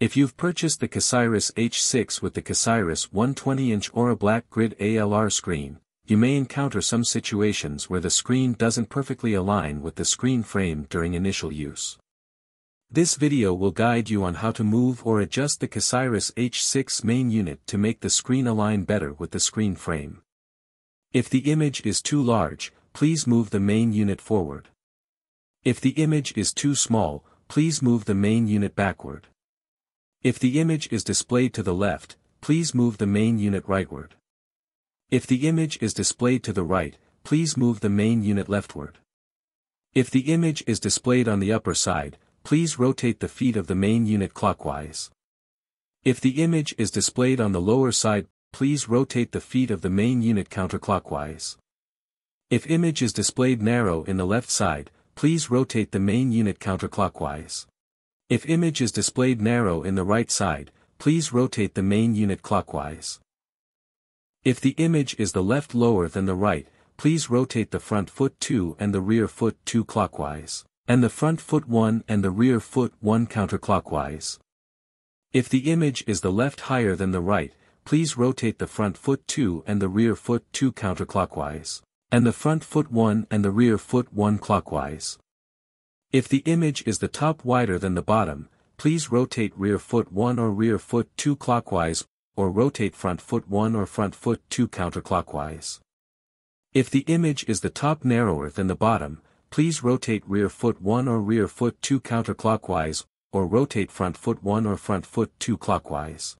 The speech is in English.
If you've purchased the Casiris H6 with the Casiris 120-inch Aura Black Grid ALR screen, you may encounter some situations where the screen doesn't perfectly align with the screen frame during initial use. This video will guide you on how to move or adjust the Casiris H6 main unit to make the screen align better with the screen frame. If the image is too large, please move the main unit forward. If the image is too small, please move the main unit backward. If the image is displayed to the left, please move the main unit rightward. If the image is displayed to the right, please move the main unit leftward. If the image is displayed on the upper side, please rotate the feet of the main unit clockwise. If the image is displayed on the lower side, please rotate the feet of the main unit counterclockwise. If image is displayed narrow in the left side, please rotate the main unit counterclockwise. If image is displayed narrow in the right side, please rotate the main unit clockwise. If the image is the left lower than the right, please rotate the front foot 2 and the rear foot 2 clockwise and the front foot 1 and the rear foot 1 counterclockwise. If the image is the left higher than the right, please rotate the front foot 2 and the rear foot 2 counterclockwise, and the front foot 1 and the rear foot 1 clockwise. If the image is the top wider than the bottom, please rotate rear foot 1 or rear foot 2 clockwise, or rotate front foot 1 or front foot 2 counterclockwise. If the image is the top narrower than the bottom, please rotate rear foot 1 or rear foot 2 counterclockwise, or rotate front foot 1 or front foot 2 clockwise.